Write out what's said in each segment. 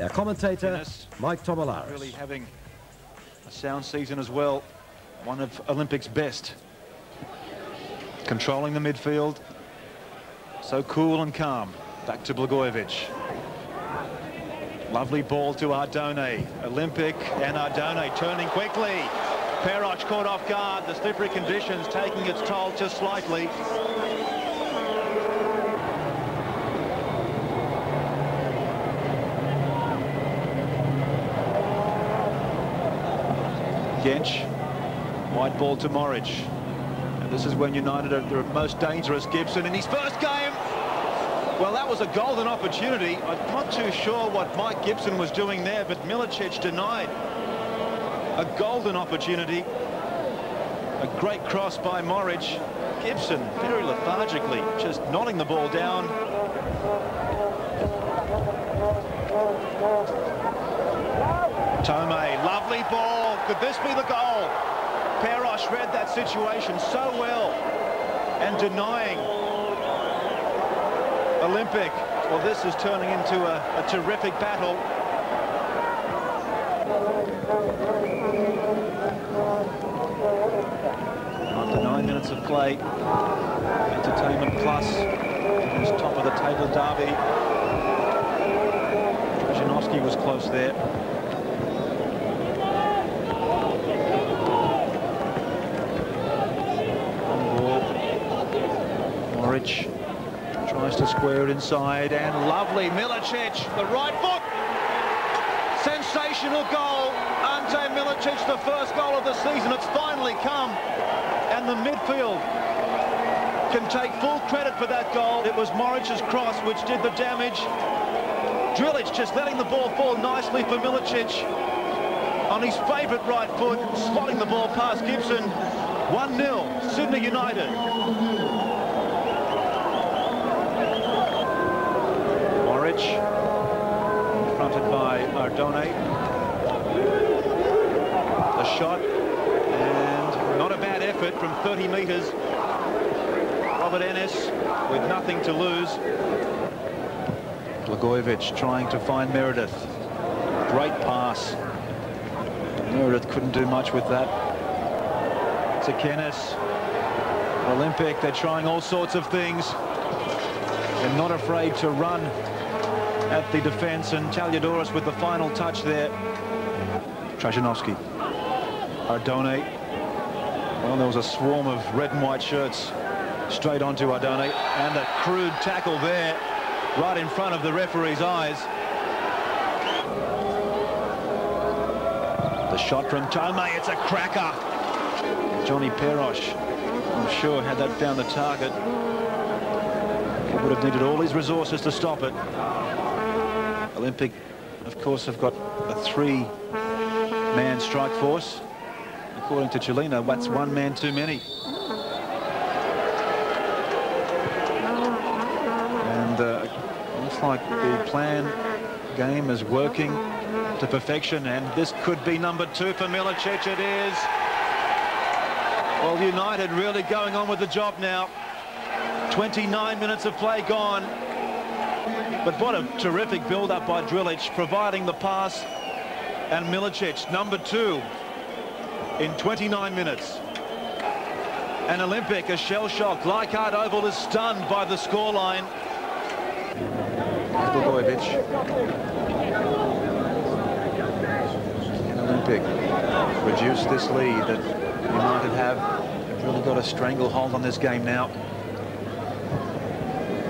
Our commentator. Mike Tomalaris. Really having a sound season as well. One of Olympics' best. Controlling the midfield. So cool and calm. Back to Blagojevic. Lovely ball to Ardone. Olympic and Ardone turning quickly. Perosh caught off guard. The slippery conditions taking its toll just slightly. Genç. Wide ball to Morridge. And this is when United are the most dangerous. Gibson in his first game. Well, that was a golden opportunity. I'm not too sure what Mike Gibson was doing there, but Milicic denied a golden opportunity. A great cross by Morridge. Gibson very lethargically just nodding the ball down. Tome, lovely ball. Could this be the goal? Perosh read that situation so well and denying Olympic. Well, this is turning into a, a terrific battle. After nine minutes of play, Entertainment Plus is top of the table derby. Trajanovski was close there. On ball. Morridge tries to square it inside and lovely Milicic, the right foot. Sensational goal. Ante Milicic, the first goal of the season. It's finally come. And the midfield can take full credit for that goal. It was Morridge's cross which did the damage. Drilic just letting the ball fall nicely for Milicic on his favourite right foot, slotting the ball past Gibson. 1-0, Sydney United. Morridge, confronted by Ardone. The shot, and not a bad effort from 30 metres. Robert Ennis with nothing to lose. Blagojevic trying to find Meredith. Great pass. Meredith couldn't do much with that. To Kennis. Olympic, they're trying all sorts of things. They're not afraid to run at the defence, and Taliadoros with the final touch there. Trajanovski. Ardone. Well, there was a swarm of red and white shirts straight onto Ardone, and a crude tackle there right in front of the referee's eyes. The shot from Tome, it's a cracker. Johnny Perosh, I'm sure, had that found the target. He would have needed all his resources to stop it. Olympic, of course, have got a three-man strike force. According to Chilena, that's one man too many. And uh, looks like the plan game is working to perfection, and this could be number two for Milicic. It is. Well, United really going on with the job now. 29 minutes of play gone. But what a terrific build-up by Drilic, providing the pass. And Milicic, number two, in 29 minutes. An Olympic, a shell-shocked. Leichhardt Oval is stunned by the scoreline. Blagojevic. And Olympic reduce this lead that United have. They've really got a stranglehold on this game now.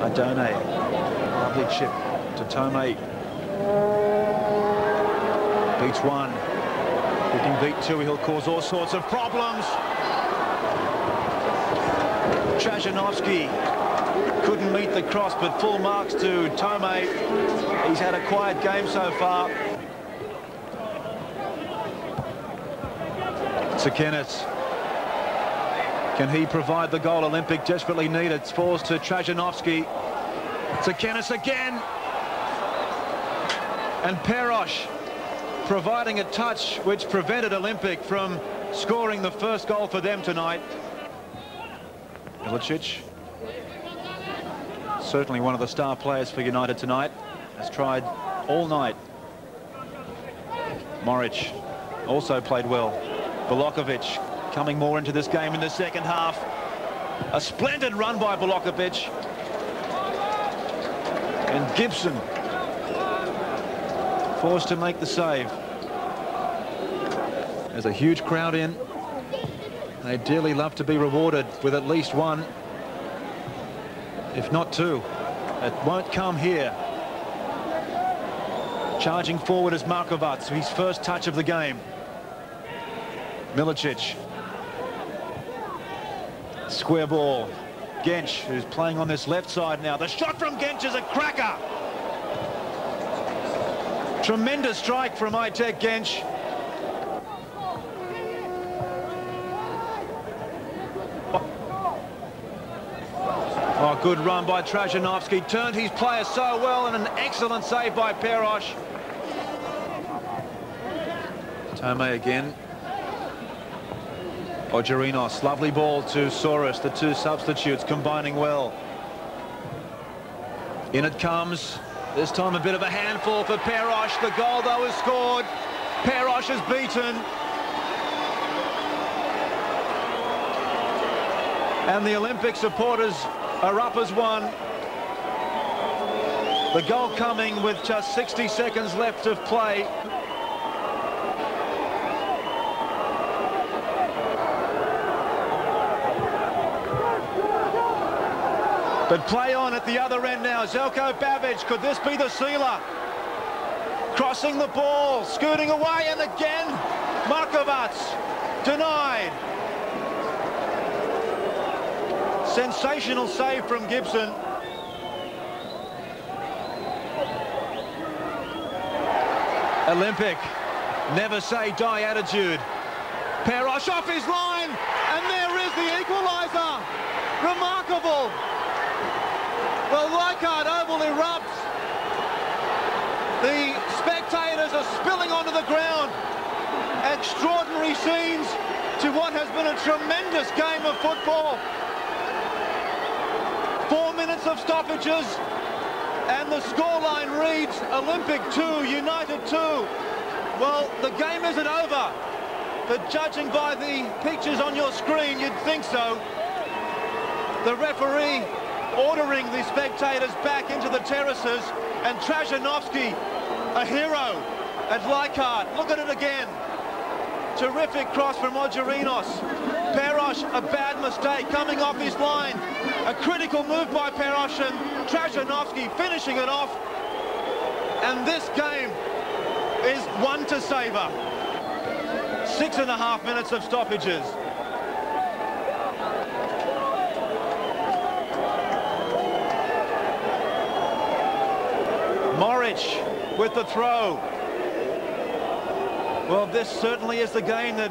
Ardone, lovely chip to Tome. Beats one. He can beat two, he'll cause all sorts of problems. Trajanovski couldn't meet the cross, but full marks to Tome. He's had a quiet game so far. Tsekenis. Can he provide the goal Olympic desperately needed? Falls to Trajanovski. Tsekenis again. And Perosh providing a touch which prevented Olympic from scoring the first goal for them tonight. Milicic, certainly one of the star players for United tonight, has tried all night Moric also played well. Bolokovic coming more into this game in the second half. A splendid run by Bolokovic. And Gibson forced to make the save. There's a huge crowd in. They dearly love to be rewarded with at least one, if not two. It won't come here. Charging forward is Markovac, his first touch of the game. Milicic. Square ball. Genç, who's playing on this left side now. The shot from Genç is a cracker. Tremendous strike from Aytek Genç. Oh, good run by Trajanovski. Turned his player so well and an excellent save by Perosh. Tome again. Augerinos, lovely ball to Sorras, the two substitutes combining well. In it comes. This time a bit of a handful for Perosh. The goal, though, is scored. Perosh is beaten. And the Olympic supporters are up as one. The goal coming with just 60 seconds left of play. But play on at the other end now. Zelko Babic, could this be the sealer? Crossing the ball, scooting away, and again, Markovac denied. Sensational save from Gibson. Olympic, never say die attitude. Perosh off his line, and there is the equaliser. Remarkable. Well, Leichhardt Oval erupts. The spectators are spilling onto the ground. Extraordinary scenes to what has been a tremendous game of football. Four minutes of stoppages, and the scoreline reads Olympic 2, United 2. Well, the game isn't over, but judging by the pictures on your screen, you'd think so. The referee ordering the spectators back into the terraces, and Trajanovski, a hero at Leichhardt. Look at it again. Terrific cross from Augerinos. Perosh, a bad mistake, coming off his line. A critical move by Perosh and Trajanovski finishing it off. And this game is one to savour. Six and a half minutes of stoppages. Moric with the throw. Well, this certainly is the game that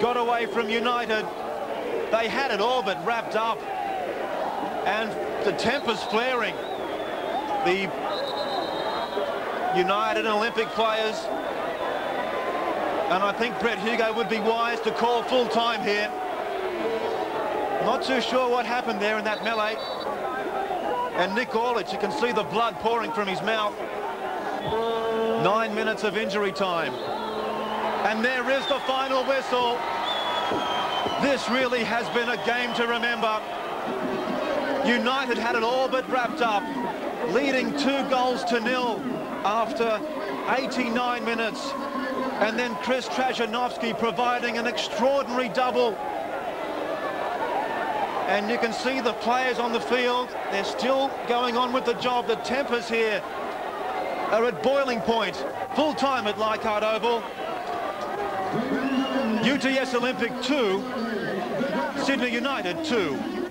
got away from United. They had it all but wrapped up. And the tempers flaring. The United Olympic players. And I think Brett Hugo would be wise to call full time here. Not too sure what happened there in that melee. And Nick Orlic, you can see the blood pouring from his mouth. Nine minutes of injury time. And there is the final whistle. This really has been a game to remember. United had it all but wrapped up, leading two goals to nil after 89 minutes. And then Kris Trajanovski providing an extraordinary double. And you can see the players on the field. They're still going on with the job. The tempers here are at boiling point. Full time at Leichhardt Oval. UTS Olympic 2, Sydney United 2.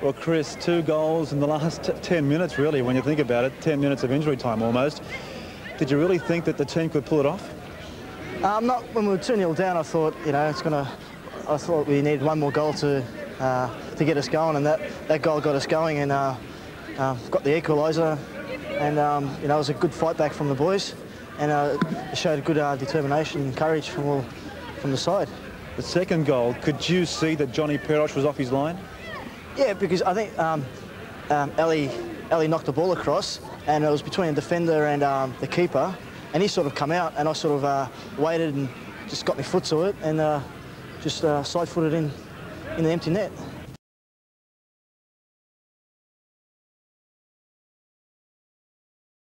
Well, Kris, two goals in the last 10 minutes, really, when you think about it. 10 minutes of injury time almost. Did you really think that the team could pull it off? Um, not when we were 2-0 down, I thought, you know, it's going to... I thought we needed one more goal to uh, to get us going, and that, that goal got us going and uh, uh, got the equaliser. And, um, you know, it was a good fight back from the boys, and uh, it showed good uh, determination and courage from all, from the side. The second goal, could you see that Johnny Perosh was off his line? Yeah, because I think um, um, Ellie, Ellie knocked the ball across, and it was between the defender and um, the keeper, and he sort of come out, and I sort of uh, waited and just got my foot to it, and uh, just uh, side footed in in the empty net.